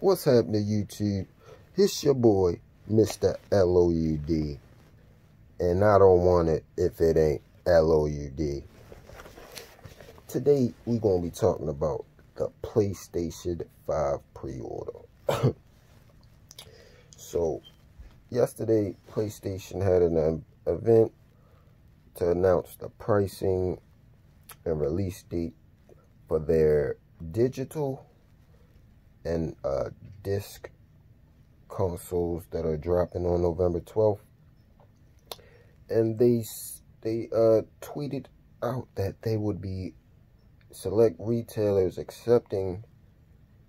What's happening, YouTube? It's your boy, Mr. LOUD. And I don't want it if it ain't LOUD. Today, we're going to be talking about the PlayStation 5 pre-order. so, yesterday, PlayStation had an um, event to announce the pricing and release date for their digital and uh, disc consoles that are dropping on November 12th. And they they uh, tweeted out that they would be select retailers accepting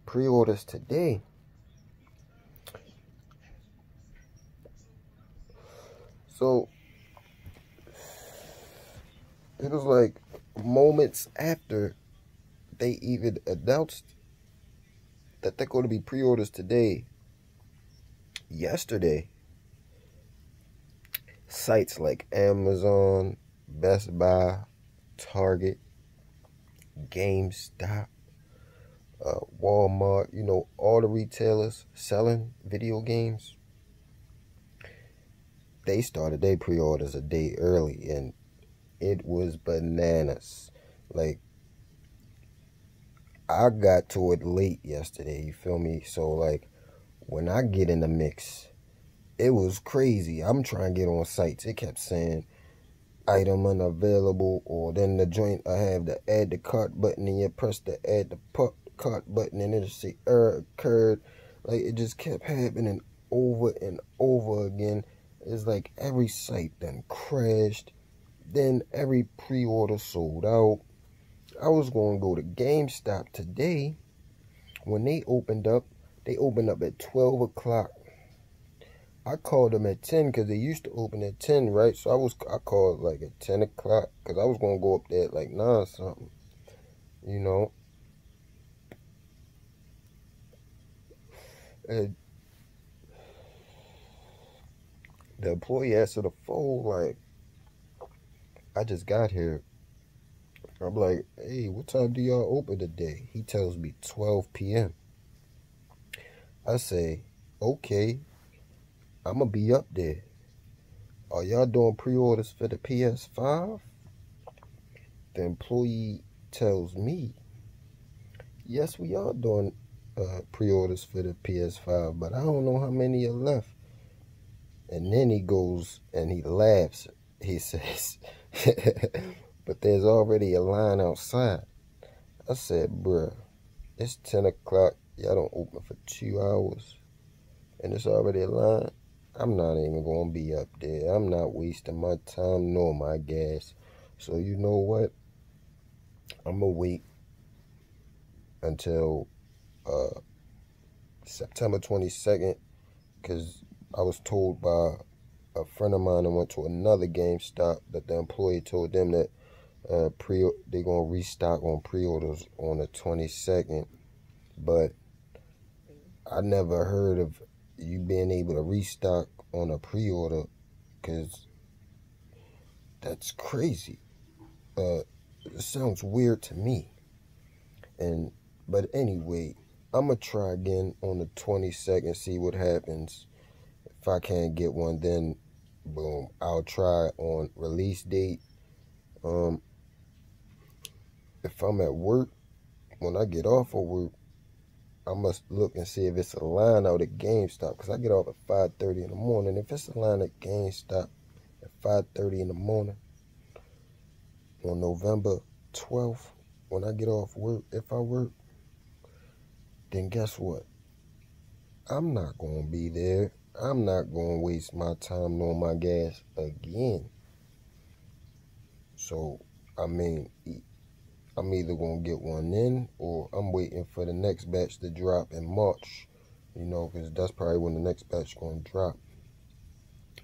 pre-orders today. So it was like moments after they even announced that they're going to be pre-orders today. Yesterday, sites like Amazon, Best Buy, Target, GameStop, uh, Walmart, you know, all the retailers selling video games, they started their pre-orders a day early and it was bananas. Like I got to it late yesterday, you feel me? So like when I get in the mix, it was crazy. I'm trying to get on sites. It kept saying item unavailable or then the joint I have the add the cart button and you press the add the cart button and it'll say error occurred. Like it just kept happening over and over again. It's like every site then crashed. Then every pre-order sold out. I was going to go to GameStop today. When they opened up, they opened up at 12 o'clock. I called them at 10 because they used to open at 10, right? So I was I called like at 10 o'clock because I was going to go up there like 9 something. You know? And the employee answered the phone like, I just got here. I'm like, hey, what time do y'all open today? He tells me 12 p.m. I say, okay, I'm going to be up there. Are y'all doing pre-orders for the PS5? The employee tells me, yes, we are doing uh, pre-orders for the PS5, but I don't know how many are left. And then he goes and he laughs. He says, but there's already a line outside. I said, bruh, it's 10 o'clock. Y'all don't open for two hours. And it's already a line. I'm not even going to be up there. I'm not wasting my time nor my gas. So you know what? I'm going to wait until uh, September 22nd because I was told by a friend of mine that went to another GameStop that the employee told them that uh, pre they're gonna restock on pre-orders on the 22nd, but I never heard of you being able to restock on a pre-order because that's crazy. Uh, it sounds weird to me. And but anyway, I'm gonna try again on the 22nd, see what happens. If I can't get one, then boom, I'll try on release date. Um, if I'm at work, when I get off of work, I must look and see if it's a line out at GameStop because I get off at 5.30 in the morning. If it's a line at GameStop at 5.30 in the morning on November 12th, when I get off work, if I work, then guess what? I'm not going to be there. I'm not going to waste my time nor my gas again. So, I mean, I'm either going to get one in or I'm waiting for the next batch to drop in March. You know, because that's probably when the next batch going to drop.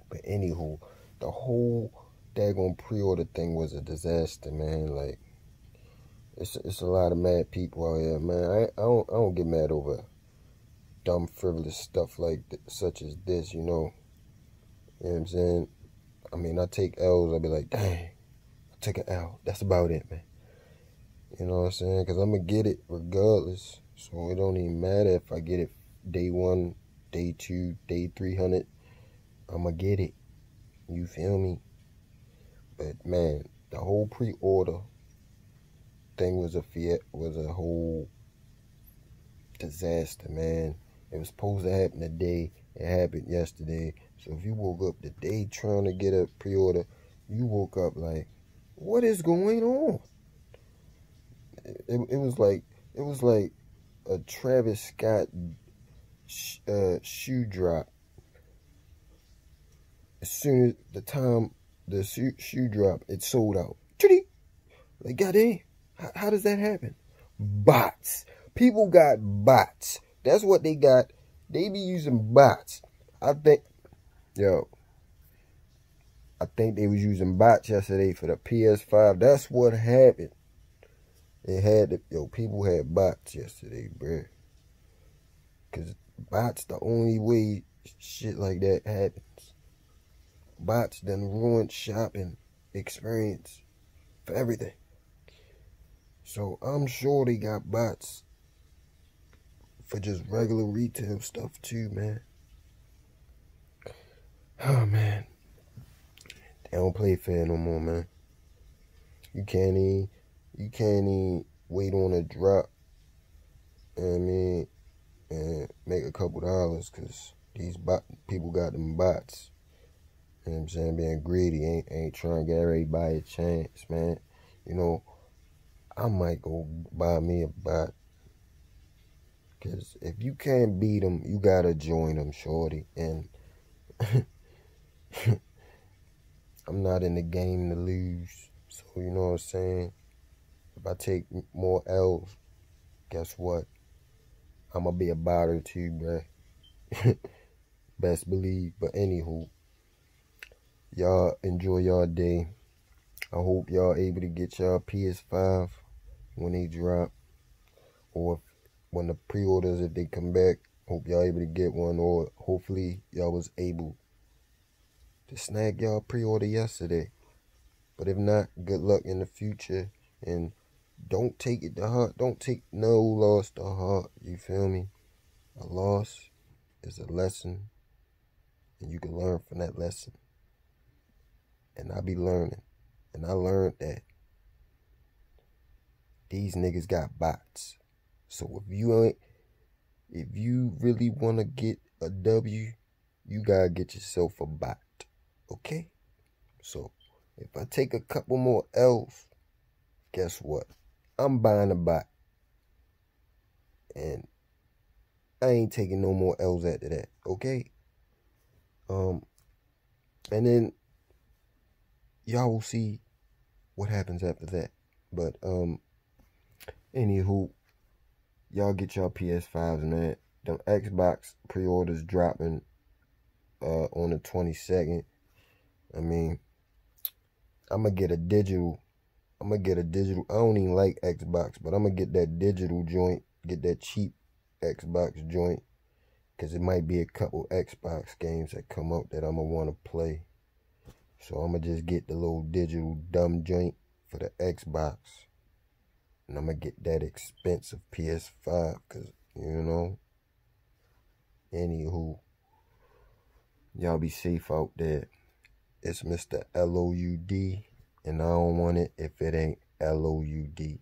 But anywho, the whole daggone pre-order thing was a disaster, man. Like, it's it's a lot of mad people out here, man. I I don't I don't get mad over dumb frivolous stuff like such as this, you know. You know what I'm saying? I mean, I take L's. I'll be like, dang, I take an L. That's about it, man. You know what I'm saying? Because I'm going to get it regardless. So it don't even matter if I get it day one, day two, day 300, I'm going to get it. You feel me? But man, the whole pre-order thing was a fiat was a whole disaster, man. It was supposed to happen today. It happened yesterday. So if you woke up today trying to get a pre-order, you woke up like, what is going on? It, it, was like it was like a Travis Scott sh uh, shoe drop. As soon as the time the shoe, shoe drop, it sold out. Like, goddamn, how, how does that happen? Bots. People got bots. That's what they got. They be using bots. I think, yo, I think they was using bots yesterday for the PS5. That's what happened. It had, yo, people had bots yesterday, bruh. Because bots the only way shit like that happens. Bots done ruined shopping experience for everything. So I'm sure they got bots for just regular retail stuff too, man. Oh man. They don't play fair no more, man. You can't even you can't even wait on a drop. I mean, and make a couple dollars because these bot people got them bots. You know what I'm saying? Being greedy ain't ain't trying to get everybody a chance, man. You know, I might go buy me a bot. Cause if you can't beat them, you gotta join them, shorty. And I'm not in the game to lose. So you know what I'm saying? If I take more L's, guess what? I'm gonna be a botter too, bruh. Best believe. But anywho, y'all enjoy y'all day. I hope y'all able to get y'all PS5 when they drop. Or when the pre-orders, if they come back, hope y'all able to get one. Or hopefully y'all was able to snag y'all pre-order yesterday. But if not, good luck in the future. And don't take it to heart. Don't take no loss to heart. You feel me? A loss is a lesson, and you can learn from that lesson. And I be learning. And I learned that these niggas got bots. So if you ain't if you really wanna get a W, you gotta get yourself a bot. Okay? So if I take a couple more L's, guess what? I'm buying a bot. And I ain't taking no more L's after that. Okay? Um and then y'all will see what happens after that. But um anywho, y'all get y'all PS5s, man. The Xbox pre-orders dropping uh on the 22nd. I mean, I'm gonna get a digital I'm gonna get a digital. I don't even like Xbox, but I'm gonna get that digital joint. Get that cheap Xbox joint, cause it might be a couple Xbox games that come up that I'm gonna want to play. So I'm gonna just get the little digital dumb joint for the Xbox, and I'm gonna get that expensive PS5, cause you know. Anywho, y'all be safe out there. It's Mr. L O U D and I don't want it if it ain't L O U D.